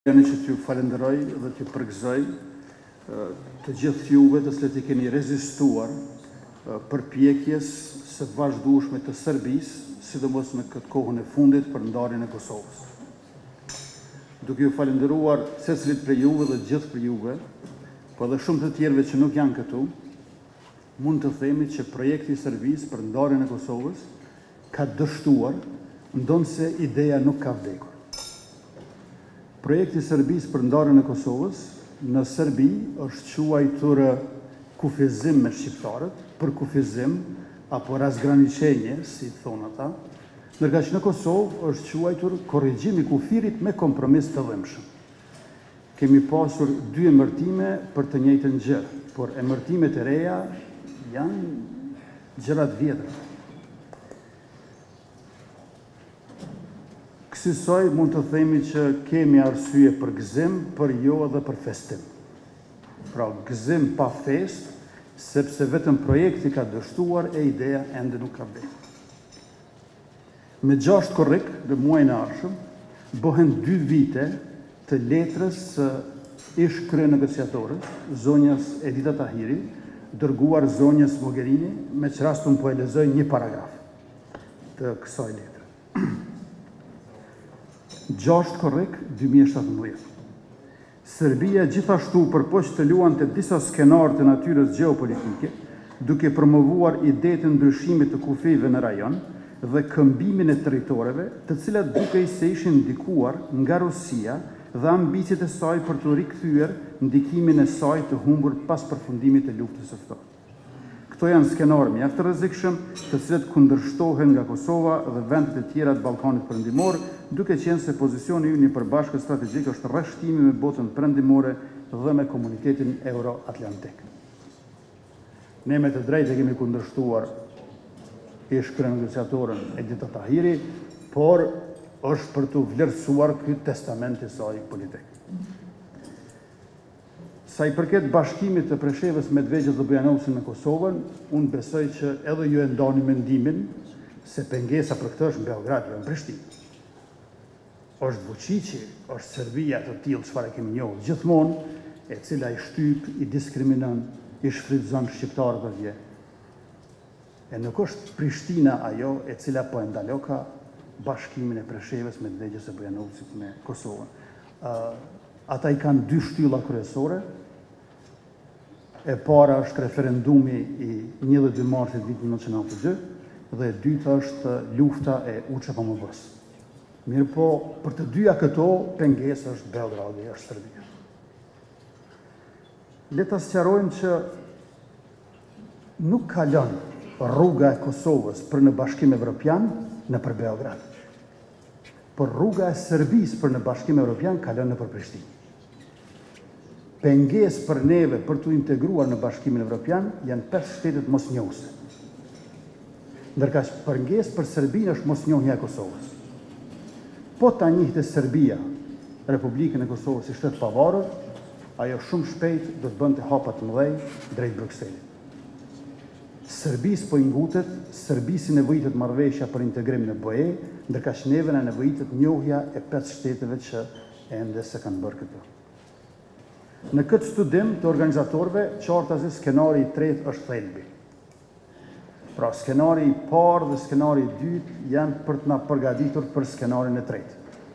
Më leni që t'ju falënderoj dhe t'ju përgëzoj të gjithë juve të cilët i keni rezistuar përpjekjes së vazhdueshme të Serbisë, sidomos në këtë kohën e fundit për ndarjen e Kosovës. Duke ju falënderuar secilit prej juve dhe të gjithë prej juve, po edhe shumë të tjerëve që nuk janë këtu, mund të themi që projekti i Serbisë për ndarjen e Kosovës ka dështuar, ndonëse ideja nuk ka vdekur. Projekti i Serbisë për ndarjen e Kosovës në Serbi është quajtur kufizim me shqiptarët, përkufizim apo razgraniçenje, si thonë ata, ndërkaq në Kosovë është quajtur korrigjim i kufirit me kompromis të dhimbshëm. Kemi pasur dy emërtime për të njëjtën gjë, por emërtimet e reja janë gjëra të vjetra. Kësisoj mund të themi që kemi arsye për gëzim, por jo edhe për festim. Pra gëzim pa festë, sepse vetëm projekti ka dështuar e ideja ende nuk ka vdekur. Më gjashtë korrik në muajin e ardhshëm bëhen dy vite të letrës së ish kryenegociatores, zonjës Edita Tahiri, dërguar zonjës Mogherini, me ç'rast unë po e lexoj një paragraf të kësaj letre. Gjashtë korrik dy mijë e shtatëmbëdhjetë. Serbia gjithashtu u përpoq të luante disa skenarë të natyrës gjeopolitike, duke promovuar idetë e ndryshimit të kufijve në rajon dhe këmbimin e territoreve, të cilat dukej se ishin ndikuar nga Rusia dhe ambiciet e saj për të rikthyer ndikimin e saj të humbur pas përfundimit të Luftës së Ftohtë. Këto janë skenarë mjaft të rrezikshëm, të cilët kundërshtohen nga Kosova dhe vendet e tjera të Ballkanit Perëndimor, duke qenë se pozicioni ynë i përbashkët strategjik është rreshtimi me botën perëndimore dhe me komunitetin euro-atlantik. Ne me të drejtë e kemi kundërshtuar ish-kryenegociatoren Edita Tahiri, por është për t'u vlerësuar ky testament i saj politik. Sa i përket bashkimit të Preshevës, Medvegjës dhe Bujanocit me Kosovën, unë besoj që edhe ju e ndani mendimin se pengesa për këtë është në Beograd, jo në Prishtinë. Është Vuçiçi, është Serbia e tillë çfarë e kemi njohur gjithmonë, e cila i shtyp, i diskriminon, i shfrytëzon shqiptarët atje. E nuk është Prishtina ajo e cila po e ndaloka bashkimin e Preshevës, Medvegjës dhe Bujanocit me Kosovën. Ata i kanë dy shtylla kryesore. E para është referendumi i 1-2 marsit të vitit 1992 dhe e dyta është lufta e UÇPMB-së. Mirëpo, për të dyja këto, pengesë është Beogradi, është Serbia. Le ta sqarojmë që Nuk kalon rruga e Kosovës për në Bashkim Evropian nëpër Beograd, por rruga e Serbisë për në Bashkim Evropian kalon nëpër Prishtinë. Pengesë për neve për t'u integruar në Bashkimin Evropian janë pesë shtetet mosnjohëse. Ndërkaq, pengesë për Serbinë është mosnjohja e Kosovës. Po ta njihte Serbia Republikën e Kosovës si shtet të pavarur, ajo shumë shpejt do të bënte hapa të mëdhenj drejt Brukselit. Serbisë po i ngutet, Serbisë i nevojitet marrëveshja për integrim në BE, ndërkaq neve na nevojitet njohja e pesë shteteve që ende s'e kanë bërë këtë. Në këtë studim të organizatorëve, qartazi skenari i tretë është thelbi. Pra skenari i parë dhe skenari i dytë janë për të na përgatitur për skenarin e tretë.